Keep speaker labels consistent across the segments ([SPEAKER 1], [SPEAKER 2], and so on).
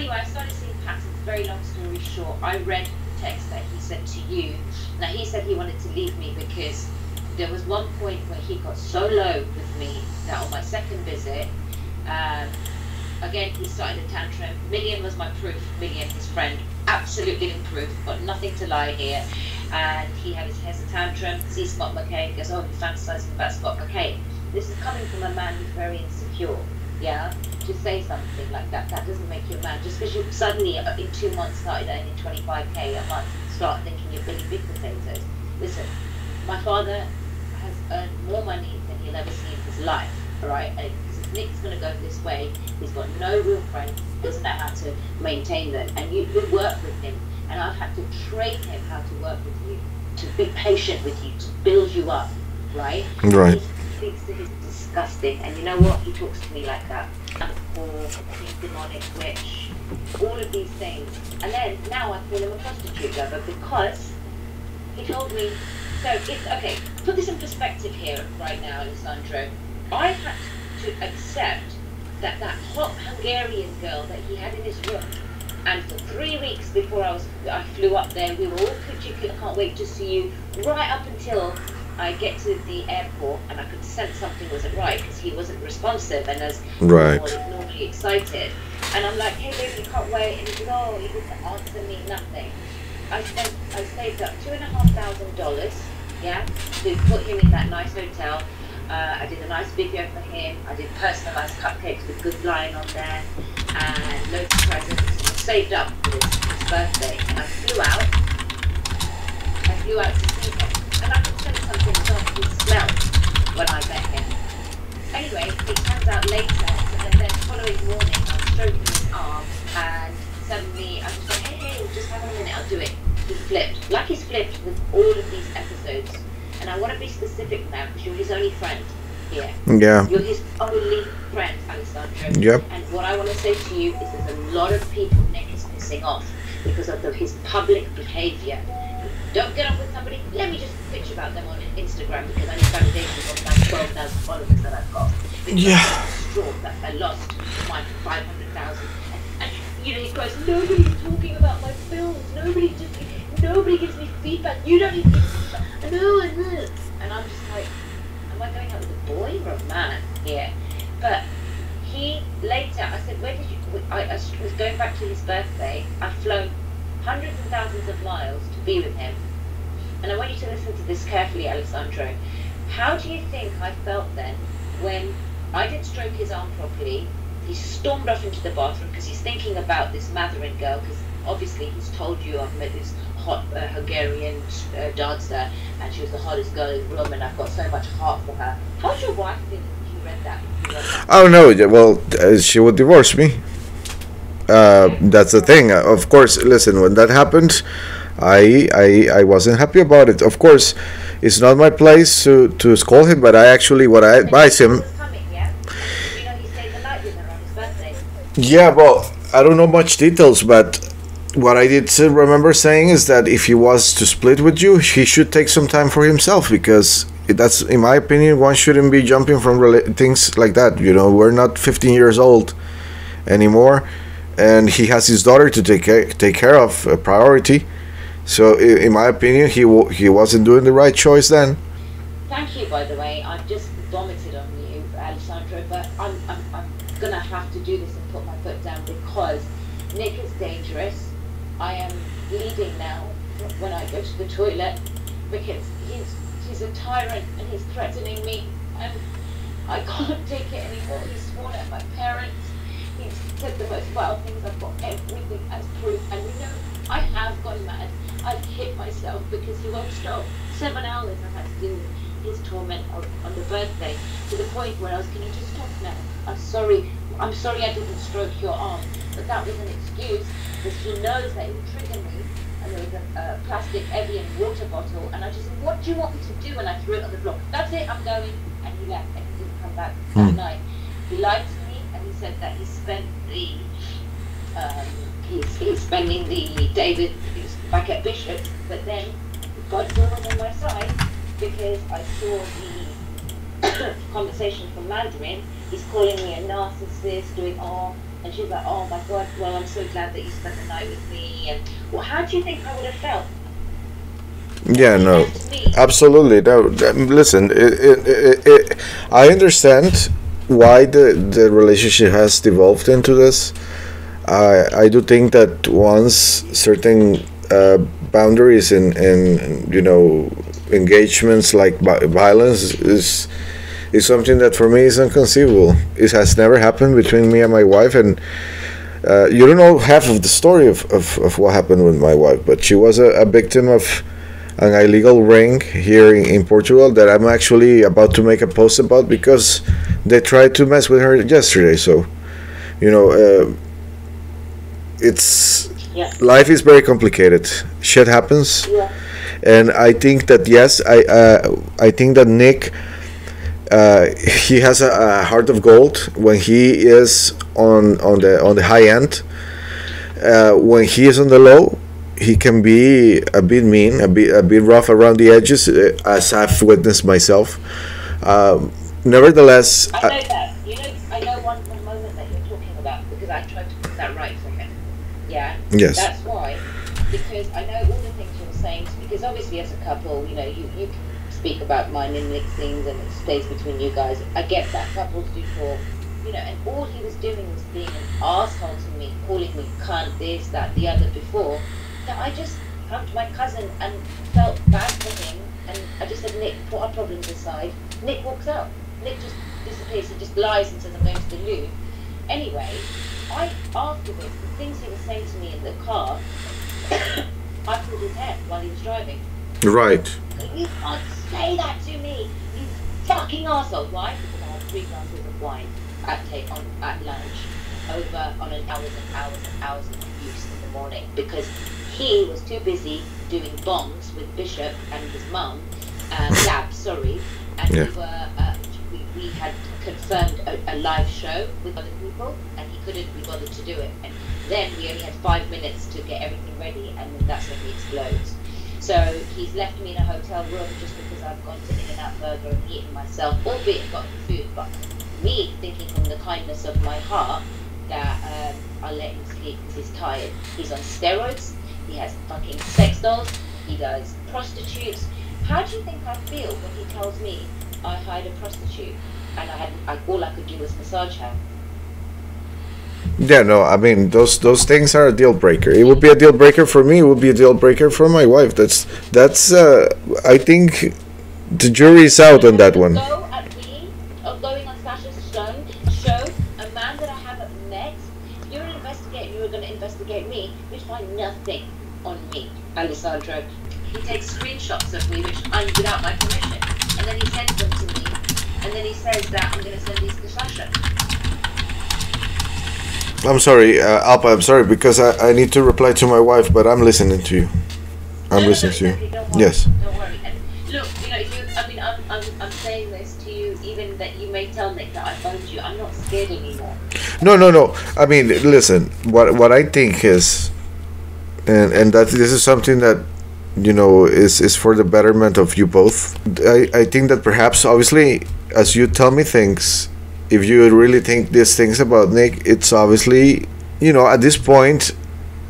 [SPEAKER 1] anyway, I started seeing patterns. Very long story short, I read the text that he sent to you. Now, he said he wanted to leave me because there was one point where he got so low with me that on my second visit, um, again, he started a tantrum. Million was my proof, Million, his friend, absolutely living proof, got nothing to lie here. And he had his has a tantrum, See, Scott McKay, goes, oh, you're fantasizing about Scott McKay. This is coming from a man who's very insecure. Yeah, just say something like that, that doesn't make you a man. Just because you suddenly uh, in two months started earning 25k a month, start thinking you're Billy Big Potatoes. Listen, my father has earned more money than he'll ever see in his life. All right, and Nick's going to go this way, he's got no real friends, doesn't know how to maintain them, and you, you work with him, and I've had to train him how to work with you, to be patient with you, to build you up, right?
[SPEAKER 2] Right.
[SPEAKER 1] He thinks that he's disgusting, and you know what? He talks to me like that. I'm he's demonic, witch, all of these things, and then now I call him a prostitute lover because he told me. So it's okay. Put this in perspective here, right now, Alessandro. I had to accept that that hot Hungarian girl that he had in his room, and for three weeks before I was, I flew up there. We were all coo. Can't wait to see you. Right up until I get to the airport, and I could sense something wasn't right because he wasn't responsive, and as
[SPEAKER 2] Right.
[SPEAKER 1] normal, normally excited. And I'm like, hey baby, can't wait. And oh, he didn't answer me, nothing. I spent, I saved up two and a half thousand dollars, yeah, to put him in that nice hotel. Uh, I did a nice video for him. I did personalised cupcakes with Good Lion on there, and loads of presents. Saved up for his, his birthday, and I flew out. I flew out to could something about his smell when I met him. Anyway, it turns out later, so then, the following morning, I was stroking his arm, and suddenly I was like, hey, hey, just have a minute, I'll do it. He flipped. He's flipped with all of these episodes. And I want to be specific now, because you're his only friend here.
[SPEAKER 2] Yeah.
[SPEAKER 1] You're his only friend, Alessandro.
[SPEAKER 2] Yep.
[SPEAKER 1] And what I want to say to you is there's a lot of people Nick is pissing off because of the, his public behaviour. Don't get up with somebody, let me just bitch about them on Instagram because I need validation of my 12,000 followers that I've got. Because
[SPEAKER 2] Yeah.
[SPEAKER 1] Distraught that I lost my 500,000. And, and, you know, he goes, nobody's talking about my films, nobody just, nobody gives me feedback, you don't even give me feedback. I know, I know. And I'm just like, am I going out with a boy or a man here? But he later, I said, where did you? I, I was going back to his birthday. I've flown hundreds and thousands of miles to be with him, and I want you to listen to this carefully, Alessandro. How do you think I felt then when I didn't stroke his arm properly? He stormed off into the bathroom because he's thinking about this Matherin girl because obviously he's told you I've met this hot uh, Hungarian uh, dancer and she was the hottest girl in the room and I've got so much heart for her. How's your wife if you read that? You read that?
[SPEAKER 2] Oh no! Well, uh, she would divorce me. Uh, that's the thing. Uh, Of course, listen. When that happened, I I I wasn't happy about it. Of course, it's not my place to to scold him, but I actually what I advise him.
[SPEAKER 1] coming, yeah? You know he stayed the night with her on his birthday.
[SPEAKER 2] Yeah, well, I don't know much details, but what I did remember saying is that if he was to split with you, he should take some time for himself because that's, in my opinion, one shouldn't be jumping from things like that. You know, we're not 15 years old anymore, and he has his daughter to take care, take care of, a priority. So, in my opinion, he he wasn't doing the right choice then.
[SPEAKER 1] Thank you, by the way. I've just vomited on you, Alessandro, but I'm, I'm, I'm going to have to do this and put my foot down because Nick is dangerous. I am bleeding now when I go to the toilet because he's, he's a tyrant and he's threatening me and I can't take it anymore. He's sworn at my parents. He's said the most vile things. I've got everything as proof. And you know, I have gone mad. I've hit myself because he won't stop. Seven hours I've had to deal with his torment on, on the birthday to the point where I was, can you just stop now? I'm sorry. I'm sorry I didn't stroke your arm. But that was an excuse because he knows that it would trigger me. And there was a, a plastic Evian water bottle. And I just said, what do you want me to do? And I threw it on the block. That's it, I'm going. And he left and he didn't come back that hmm. night. He lied to me and he said that he spent the um, he's, he's spending the day with he's back at Bishop, but then God's will was on my side because I saw the conversation from Mandarin. He's calling me a narcissist, doing all, and she's like, "Oh my God, well I'm so glad that you spent the night with me." And well, how do you think I would have felt?
[SPEAKER 2] Yeah, no,
[SPEAKER 1] And to me,
[SPEAKER 2] absolutely. No, listen, it, it, it, it, I understand why the, the relationship has devolved into this. I, I do think that once certain uh, boundaries in, in, you know, engagements like violence is is something that for me is inconceivable. It has never happened between me and my wife, and uh, you don't know half of the story of, of, of what happened with my wife, but she was a, a victim of an illegal ring here in, in Portugal that I'm actually about to make a post about because they tried to mess with her yesterday. So, you know, uh, it's
[SPEAKER 1] yeah,
[SPEAKER 2] life is very complicated. Shit happens,
[SPEAKER 1] yeah,
[SPEAKER 2] and I think that yes, I uh, I think that Nick. Uh, he has a, a heart of gold when he is on on the on the high end. Uh, when he is on the low, he can be a bit mean, a bit a bit rough around the edges, uh, as I've witnessed myself. Um, nevertheless,
[SPEAKER 1] I
[SPEAKER 2] I,
[SPEAKER 1] know that. You know, I know one, one moment that you're talking about because I tried to put that right for him. Yeah.
[SPEAKER 2] yes,
[SPEAKER 1] That's why. Because I know all the things you're saying. Because obviously, as a couple, you know, you you speak about mine and Nick's things, and it stays between you guys. I get that couples do talk. You know, and all he was doing was being an asshole to me, calling me cunt, this, that, the other before. That I just hugged my cousin and felt bad for him, and I just said, Nick, put our problems aside. Nick walks out. Nick just disappears. He just lies and says, I'm going to the loo. Anyway, I afterwards, the things he was saying to me in the car, I pulled his hair while he was driving.
[SPEAKER 2] right.
[SPEAKER 1] You can't say that to me, you fucking arsehole. Why? Because I had three glasses of wine at take on at lunch, over on an hours and hours and hours of abuse in the morning because he was too busy doing bombs with Bishop and his mum, um, Lab, sorry, and
[SPEAKER 2] Yeah.
[SPEAKER 1] we were uh, we, we had confirmed a, a live show with other people, and he couldn't be bothered to do it. And then we only had five minutes to get everything ready, and then that's when he explodes. So he's left me in a hotel room just because I've gone to In-N-Out Burger and eaten myself, albeit gotten food, but me thinking from the kindness of my heart that um, I'll let him sleep because he's tired. He's on steroids. He has fucking sex dolls. He does prostitutes. How do you think I feel when he tells me I hired a prostitute and I had I, all I could do was massage her?
[SPEAKER 2] Yeah, no, I mean those those things are a deal breaker. It would be a deal breaker for me. It would be a deal breaker for my wife. That's that's. Uh, I think the jury's out on that one.
[SPEAKER 1] Me, Alessandro. He takes screenshots of me, which I'm without my permission, and then he sends them to me, and then he says that I'm going to send these to Sasha.
[SPEAKER 2] I'm sorry, uh, Alpa. I'm sorry because I, I need to reply to my wife, but I'm listening to you. I'm
[SPEAKER 1] No, no,
[SPEAKER 2] listening
[SPEAKER 1] no,
[SPEAKER 2] to you.
[SPEAKER 1] worry,
[SPEAKER 2] Yes.
[SPEAKER 1] Don't worry. And look, you know, if you, I mean, I'm, I'm, I'm saying this to you, even that you may tell Nick that I phoned you. I'm not scared anymore.
[SPEAKER 2] No, no, no. I mean, listen. What what I think is, and and that this is something that you know is is for the betterment of you both. I I think that perhaps, obviously, as you tell me things, if you really think these things about Nick, it's obviously you know at this point.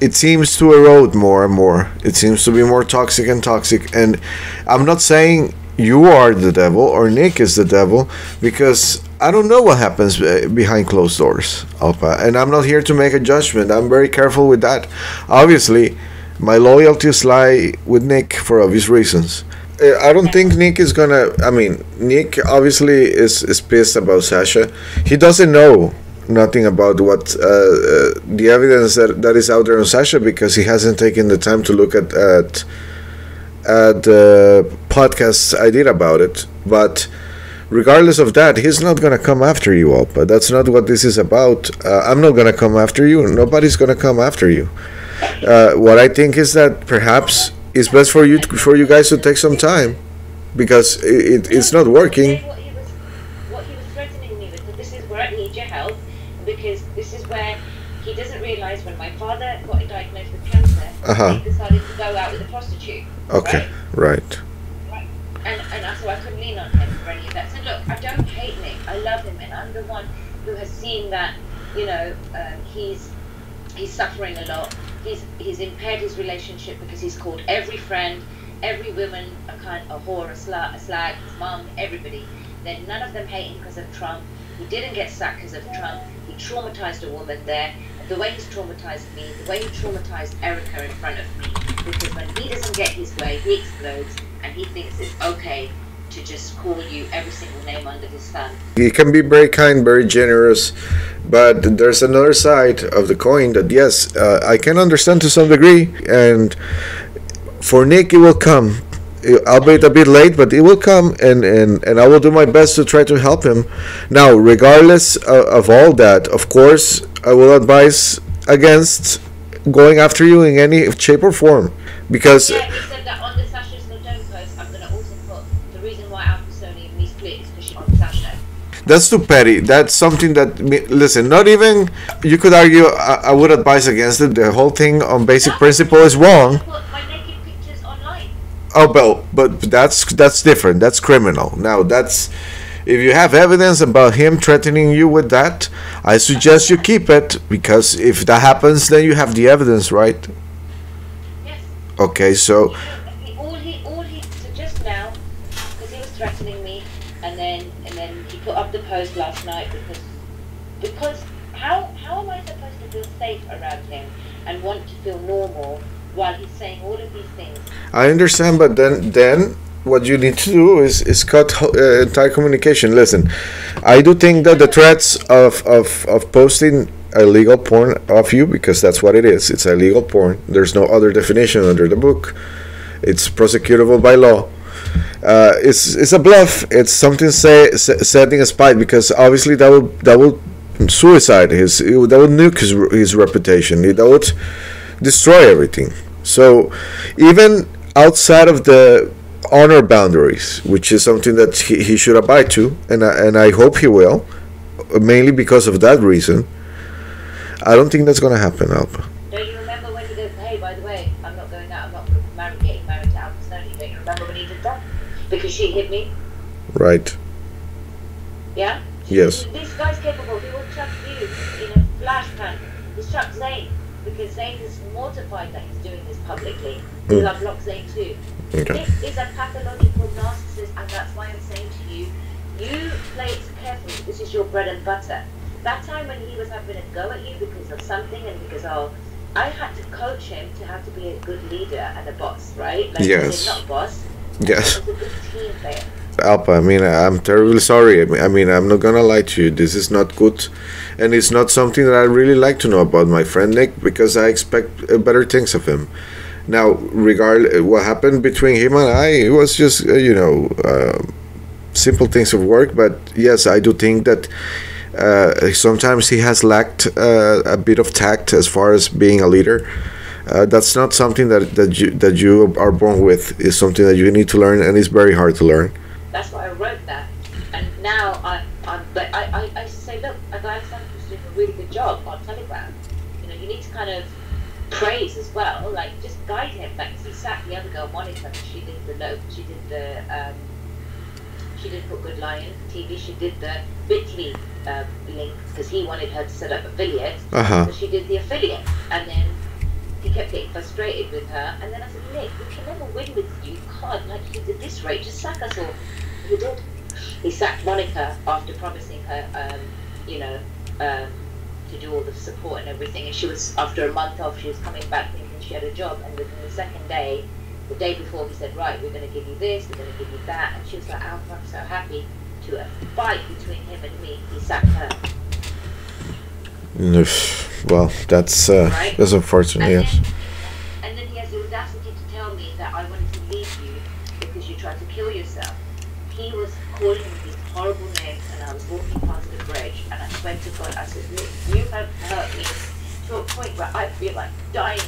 [SPEAKER 2] It seems to erode more and more. It seems to be more toxic and toxic. And I'm not saying you are the devil or Nick is the devil because I don't know what happens uh, behind closed doors, Alpa. And I'm not here to make a judgment. I'm very careful with that. Obviously, my loyalties lie with Nick for obvious reasons. Uh, I don't think Nick is gonna. I mean, Nick obviously is, is pissed about Sasha. He doesn't know nothing about what uh, uh, the evidence that, that is out there on Sasha because he hasn't taken the time to look at at at the podcasts I did about it. But regardless of that, he's not gonna come after you, all. But That's not what this is about. Uh, I'm not gonna come after you. Nobody's gonna come after you. Uh, what I think is that perhaps it's best for you to, for you guys to take some time because it, it, it's not working.
[SPEAKER 1] What he was, what he was threatening me with, this is where I need your help, because this is where he doesn't realise when my father got diagnosed with cancer,
[SPEAKER 2] Uh-huh.
[SPEAKER 1] he decided to go out with a prostitute.
[SPEAKER 2] Okay, right.
[SPEAKER 1] Right? That, you know, um, he's he's suffering a lot. He's he's impaired his relationship because he's called every friend. every woman a cunt, a whore, a slut, a slag, his mum, everybody. Then none of them hate him because of Trump. He didn't get sacked because of Trump. He traumatized a woman there. The way he's traumatized me, the way he traumatized Erica in front of me. Because when he doesn't get his way, he explodes and he thinks it's okay to just call you every single name under the sun.
[SPEAKER 2] He can be very kind, very generous, but there's another side of the coin that yes, uh, I can understand to some degree, and for Nick it will come. Albeit a bit late, but it will come, and, and, and I will do my best to try to help him. Now, regardless of, of all that, of course, I will advise against going after you in any shape or form because
[SPEAKER 1] Yeah,
[SPEAKER 2] That's too petty. That's something that listen. Not even you could argue. I, I would advise against it. The whole thing on basic principle is wrong.
[SPEAKER 1] put my naked pictures online.
[SPEAKER 2] Oh, but but that's that's different. That's criminal. Now that's if you have evidence about him threatening you with that, I suggest you keep it because if that happens, then you have the evidence, right?
[SPEAKER 1] Yes.
[SPEAKER 2] Okay, so
[SPEAKER 1] He- all he all he so just now because he was threatening me and then and then post last night because because how how am I supposed to feel safe around him and want to feel normal while he's saying all of these things
[SPEAKER 2] I understand, but then then what you need to do is is cut uh, entire communication. Listen, I do think that the threats of of of posting illegal porn of you because that's what it is. It's illegal porn. There's no other definition under the book. It's prosecutable by law. Uh, it's it's a bluff. It's something say setting a spite because obviously that will that will suicide his that would nuke his his reputation. That would destroy everything. So even outside of the honor boundaries, which is something that he, he should abide to, and I, and I hope he will, mainly because of that reason. I don't think that's gonna happen, Alpa.
[SPEAKER 1] Because she hit me
[SPEAKER 2] Right?
[SPEAKER 1] Yeah?
[SPEAKER 2] Yes.
[SPEAKER 1] This guy's capable. He will chuck you in a flash pan. He's chucked Zayn because Zayn is mortified that he's doing this publicly. He'll
[SPEAKER 2] Mm.
[SPEAKER 1] unblock Zayn too.
[SPEAKER 2] Okay.
[SPEAKER 1] This is a pathological narcissist, and that's why I'm saying to you, you play it carefully. This is your bread and butter. That time when he was having a go at you because of something and because oh, I had to coach him to how to be a good leader and a boss, right? Like,
[SPEAKER 2] Yes.
[SPEAKER 1] Not boss.
[SPEAKER 2] Yes. Alpa, I mean, I'm terribly sorry. I mean, I'm not gonna lie to you. This is not good, and it's not something that I really like to know about my friend Nick because I expect uh, better things of him. Now, regard what happened between him and I, it was just uh, you know uh, simple things of work. But yes, I do think that uh, sometimes he has lacked uh, a bit of tact as far as being a leader. Uh, that's not something that, that you that you are born with. It's something that you need to learn, and it's very hard to learn.
[SPEAKER 1] That's why I wrote that. And now I, I'm like, I, I, I say, look, a guy like doing a really good job on Telegram. You know, you need to kind of praise as well, like just guide him. Like he sat the other girl, Monica, she did the note, she did the, um, she did put Good Lion TV, she did the Bitly um, link because he wanted her to set up affiliates.
[SPEAKER 2] Uh-huh.
[SPEAKER 1] So she did the affiliate, and then he kept getting frustrated with her. And then I said, Nick, we can never win with you. You can't. Like, he's at this rate, just sack us all. He did. He sacked Monica after promising her, um, you know, um, to do all the support and everything. And she was, after a month off, she was coming back thinking she had a job. And within the second day, the day before, he said, right, we're going to give you this, we're going to give you that. And she was like, Alpa, I'm so happy. To a fight between him and me, he sacked her.
[SPEAKER 2] Well, that's uh,
[SPEAKER 1] Right.
[SPEAKER 2] that's unfortunate.
[SPEAKER 1] And
[SPEAKER 2] Yes.
[SPEAKER 1] then, and then he has the audacity to tell me that I wanted to leave you because you tried to kill yourself. He was calling me these horrible names, and I was walking past the bridge, and I swear to God, I said, Nick, you have hurt me to a point where I feel like dying